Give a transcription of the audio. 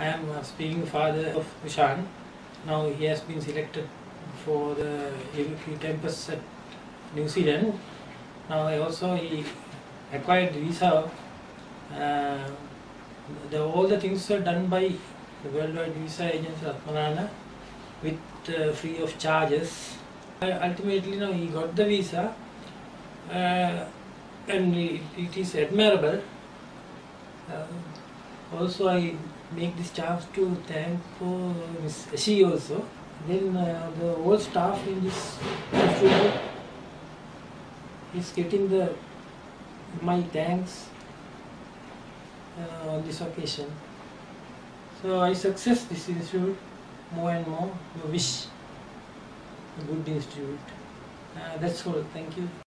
I am uh, speaking father of Kushan. Now he has been selected for the AVQ campus at New Zealand. Now I also he acquired visa. Uh, the, all the things are done by the Worldwide Visa Agency Ratmalana with uh, free of charges. Uh, ultimately, now he got the visa, uh, and it, it is admirable. Also, I make this chance to thank for Miss she also. Then uh, the whole staff in this institute is getting the my thanks uh, on this occasion. So I success this institute more and more. I wish a good institute. Uh, that's all. Thank you.